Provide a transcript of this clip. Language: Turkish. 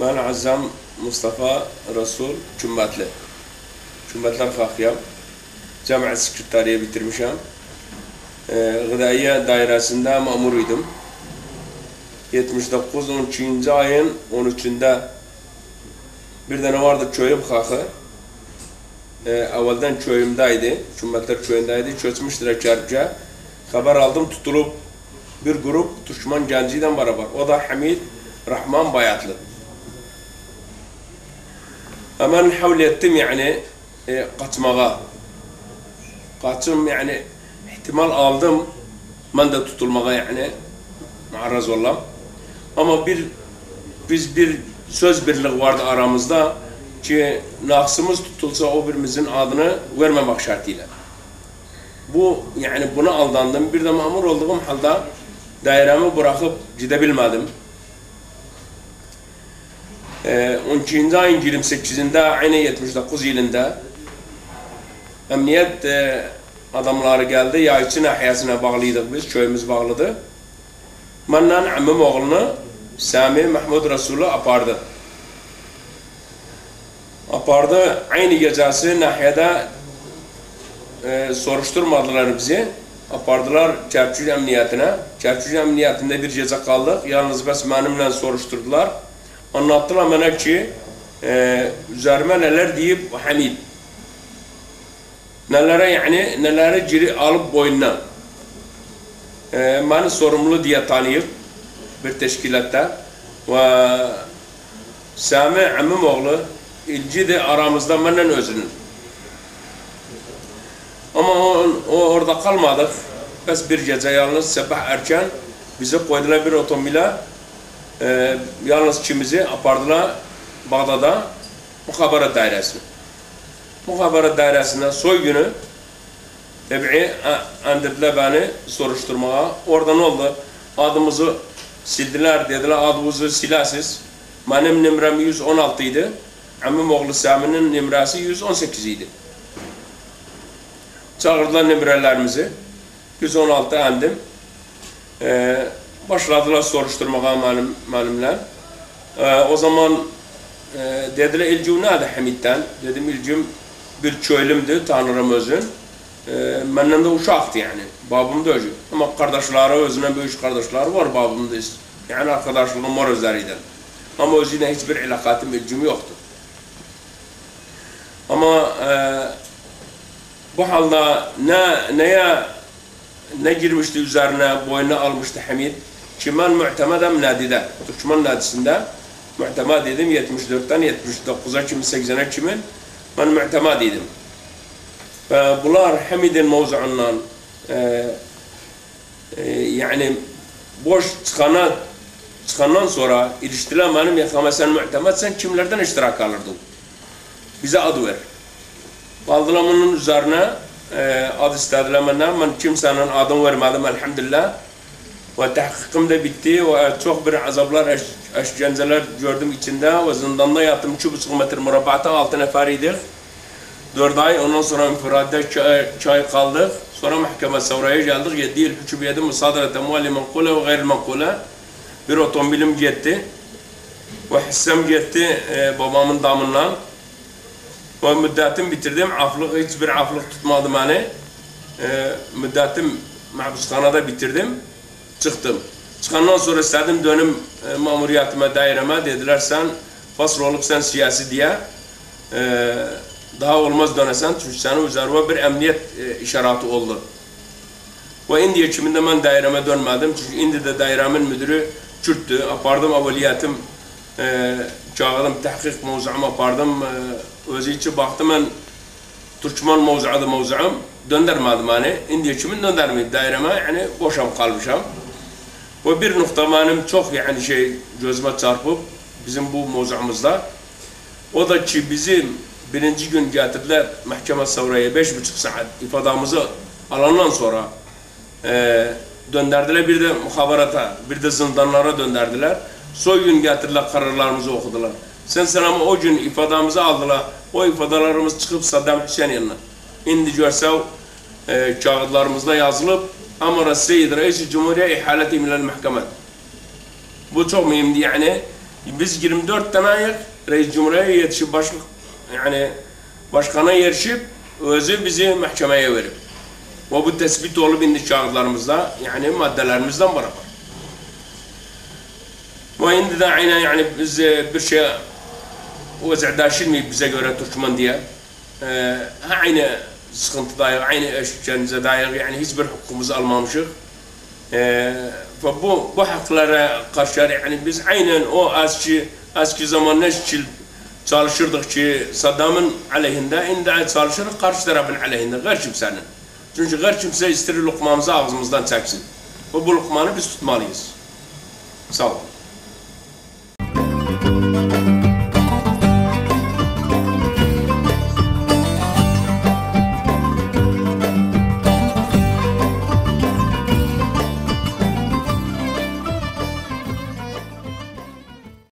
Ben Azam Mustafa Resul Cumbatlı. Cumbatlar Fakiyam. Camiat Sekretariye bitirmişim. Ee, Gıdaiye dairesinde mamuruydum. 79 13. ayın 13'ünde bir tane vardı köyüm kakı. Ee, evvelden köyümdeydi. Cumbatlar köyündeydi. Çökmüştür Ekerce. Haber aldım tutulup bir grup düşman genciyle beraber. O da Hamid Rahman Bayatlı. Hemen havle ettim yani e, kaçmağa. Kaçım yani ihtimal aldım. Ben de tutulmağa yani maraz olam. Ama bir biz bir söz birliği vardı aramızda ki naksımız tutulsa o birimizin adını vermemek şartıyla. Bu yani buna aldandım. Bir de mamur olduğum halde dairemi bırakıp gidebilmedim. Ee, 12. ayın 28'inde aynı 79 yılında emniyet adamları geldi. Yayçı nahiyesine bağlıydık biz. Köyümüz bağlıdı. Benden ammim oğlunu Sami Mahmud Resulü apardı. Apardı. Aynı gecesi nahiyede e, soruşturmadılar bizi. Apardılar Çerçül Emniyetine. Çerçül Emniyetinde bir gece kaldık. Yalnız bes benimle soruşturdular. Anlattılar bana ki e, üzerime neler deyip Hamid. Nelere yani nelere giri alıp boynuna. E, beni sorumlu diye tanıyıp bir teşkilatta ve Sami ammim oğlu ilci de aramızda benden özünün. Ama o, o orada kalmadık. Bes bir gece yalnız sabah erken bizi koydular bir otomobile. Ee, yalnız ikimizi apardılar Bağdat'a muhabarat dairesine. Muhabarat dairesinde soy günü tabii andirdiler beni soruşturmaya. Orada ne oldu? Adımızı sildiler dediler adımızı silasiz. Benim numaram 116 idi. Ammim oğlu Sami'nin numarası 118 idi. Çağırdılar nümerelerimizi. 116 endim. Ee, başladılar soruşturmaya benim, benimle. Ee, o zaman e, dediler ilcim nerede Hamid'den? Dedim ilcim bir köylümdü, tanırım özün. Ee, benden de uşaktı yani. Babam da özü. Ama kardeşleri, özüne büyük kardeşleri var babamda. Yani arkadaşlığım var özleriyle. Ama özüne hiçbir ilakatım, ilcim yoktu. Ama e, bu halde ne neye ne girmişti üzerine boynuna almıştı Hamid. Çimen muhtemelen nadide. Türkmen nadisinde muhtemed dedim 74'ten 79'a kimi 80'e kimin ben muhtemed dedim. Ve bunlar Hamid'in mevzuundan e, e, yani boş çıkana çıkandan sonra iliştiler benim yakama sen muhtemed sen kimlerden iştirak alırdın? Bize ad ver. Kaldılar üzerine e, ad istediler benden. Ben kimsenin adını vermedim elhamdülillah. Ve tahkikim de bitti ve çok bir azaplar, eşkenceler gördüm içinde ve zindanda yattım. 2,5 metre murabbata 6 neferiydik. 4 ay ondan sonra infirade çay, çay kaldık. Sonra mahkeme savraya geldik. 7 yıl hüküm yedim. Musadere temuali menkule ve gayri menkule. Bir otomobilim gitti. Ve hissem gitti e, babamın damından. Ve müddetim bitirdim. Aflık, hiçbir aflık tutmadım hani. E, müddetim mahpushanada bitirdim. Çıktım. Çıkandan sonra istedim dönüm e, mamuriyatıma, daireme. Dediler sen fasıl olup sen siyasi diye e, daha olmaz dönesen. Çünkü senin üzerine bir emniyet e, işareti oldu. Ve indiye kiminde ben daireme dönmedim. Çünkü indi de dairemin müdürü Kürttü. Apardım ameliyatım e, çağırdım, tahkik mevzuum apardım. E, özü için baktım ben Türkmen mevzuada mevzuum döndürmedim hani. Indiye kimin döndürmeyip daireme yani boşam kalmışam. Ve bir nokta benim çok yani şey gözüme çarpıp bizim bu mevzuumuzda o da ki bizim birinci gün getirdiler mahkeme savraya beş buçuk saat ifadamızı alandan sonra e, döndürdüler bir de muhabarata bir de zindanlara döndürdüler. Soy gün getirdiler kararlarımızı okudular. Sen selamı o gün ifadamızı aldılar. O ifadalarımız çıkıp Saddam Hüseyin yanına. İndi görsev e, kağıtlarımızda yazılıp Amara Seyyid Reis-i Cumhuriye ihaleti minel mahkemet. Bu çok mühimdi yani. Biz 24 tane ayık reis cumhuriyeye yetişip başlık yani başkana yerişip özü bizi mahkemeye verip ve bu tespit olup indi kağıtlarımızda yani maddelerimizden beraber. Ve indi de aynen yani biz e, bir şey vaz'daşilmeyip bize göre Türkmen diye. Ee, ha aynı sıkıntıdayız, aynı eşkenize dair yani hiçbir hukukumuzu almamışız. Ee, bu, bu haklara karşı yani biz aynen o eski, eski zaman neşçil çalışırdık ki Saddam'ın aleyhinde, indi çalışırız karşı tarafın aleyhinde, gayr kimsenin. Çünkü gayr kimse ister lokmamızı ağzımızdan çeksin. Ve bu lokmanı biz tutmalıyız. Sağ olun.